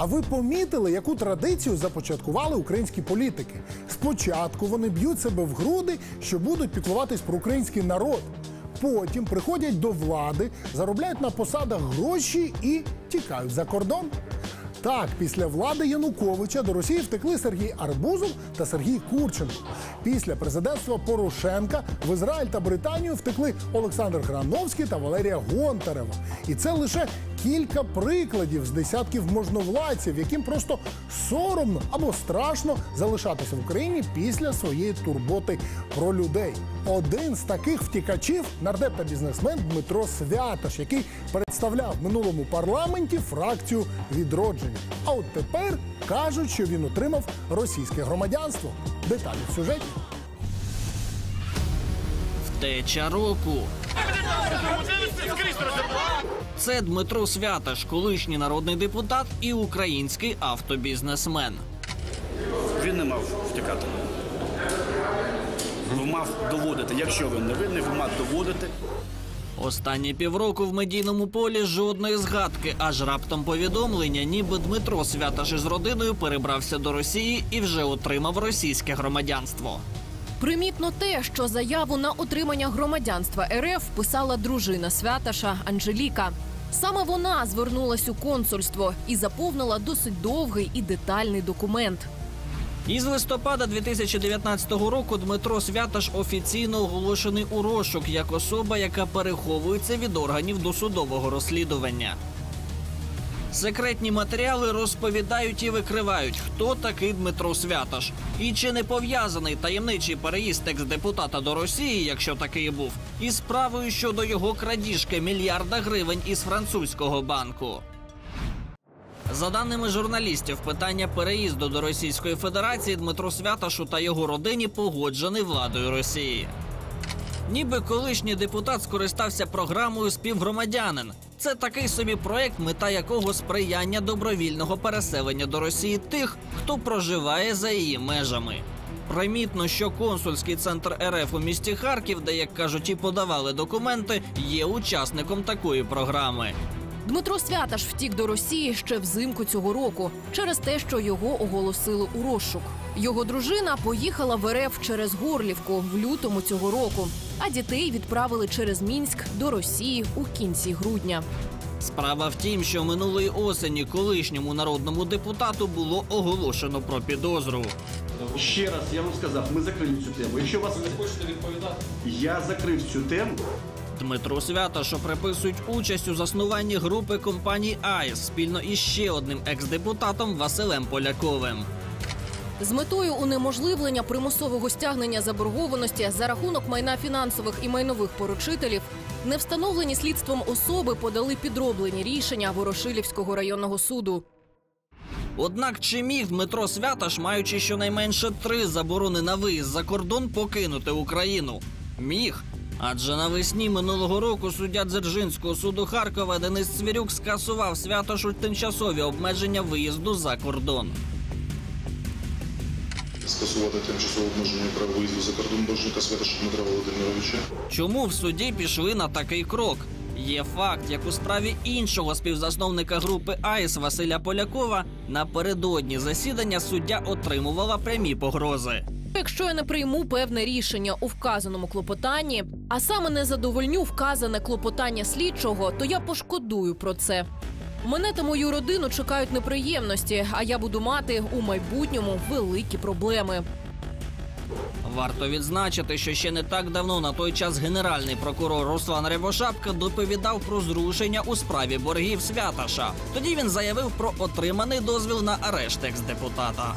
А ви помітили, яку традицію започаткували українські політики? Спочатку вони б'ють себе в груди, що будуть піклуватись про український народ. Потім приходять до влади, заробляють на посадах гроші і тікають за кордон. Так, після влади Януковича до Росії втекли Сергій Арбузов та Сергій Курченко. Після президентства Порошенка в Ізраїль та Британію втекли Олександр Грановський та Валерія Гонтарева. І це лише кілька прикладів з десятків можновладців, яким просто соромно або страшно залишатися в Україні після своєї турботи про людей. Один з таких втікачів нардеп та бізнесмен Дмитро Святаш, який представляв в минулому парламенті фракцію відродження. А от тепер кажуть, що він отримав російське громадянство. Деталі в сюжеті. Втеча року. Це Дмитро Святаш, колишній народний депутат і український автобізнесмен. Він не мав втікати. Ви мав доводити. Якщо він не винний, ви мав доводити. Останні півроку в медійному полі жодної згадки, аж раптом повідомлення, ніби Дмитро Святаш із родиною перебрався до Росії і вже отримав російське громадянство. Примітно те, що заяву на отримання громадянства РФ писала дружина Святаша Анжеліка. Саме вона звернулась у консульство і заповнила досить довгий і детальний документ. Із листопада 2019 року Дмитро Святаш офіційно оголошений у розшук як особа, яка переховується від органів досудового розслідування. Секретні матеріали розповідають і викривають, хто такий Дмитро Святаш, і чи не пов'язаний таємничий переїзд екс-депутата до Росії, якщо такий був, із справою щодо його крадіжки мільярда гривень із французького банку. За даними журналістів, питання переїзду до Російської Федерації Дмитро Святашу та його родині погоджений владою Росії. Ніби колишній депутат скористався програмою співгромадянин. Це такий собі проект, мета якого сприяння добровільного переселення до Росії тих, хто проживає за її межами. Примітно, що консульський центр РФ у місті Харків, де, як кажуть, і подавали документи, є учасником такої програми. Дмитро Святаш втік до Росії ще взимку цього року через те, що його оголосили у розшук. Його дружина поїхала в РФ через Горлівку в лютому цього року, а дітей відправили через Мінськ до Росії у кінці грудня. Справа в тім, що минулої осені колишньому народному депутату було оголошено про підозру. Ще раз я вам сказав, ми закрили цю тему. Якщо вас не хочете відповідати, я закрив цю тему. Дмитру Святашу приписують участь у заснуванні групи компаній АЙС спільно із ще одним екс-депутатом Василем Поляковим. З метою унеможливлення примусового стягнення заборгованості за рахунок майна фінансових і майнових поручителів не встановлені слідством особи подали підроблені рішення Ворошилівського районного суду. Однак чи міг Дмитро Святаш, маючи щонайменше три заборони на виїзд за кордон, покинути Україну? Міг. Адже навесні минулого року суддя Дзержинського суду Харкова Денис Цвірюк скасував Святашу тимчасові обмеження виїзду за кордон. Скасувати тимчасове обмеження права виїзду за кордон боржника Святоша Дмитра Володимировича. Чому в суді пішли на такий крок? Є факт, як у справі іншого співзасновника групи АІС Василя Полякова напередодні засідання суддя отримувала прямі погрози. Якщо я не прийму певне рішення у вказаному клопотанні, а саме не задовольню вказане клопотання слідчого, то я пошкодую про це. Мене та мою родину чекають неприємності, а я буду мати у майбутньому великі проблеми. Варто відзначити, що ще не так давно на той час генеральний прокурор Руслан Рябошапка доповідав про зрушення у справі боргів Святаша. Тоді він заявив про отриманий дозвіл на арешт екс-депутата.